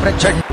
frente.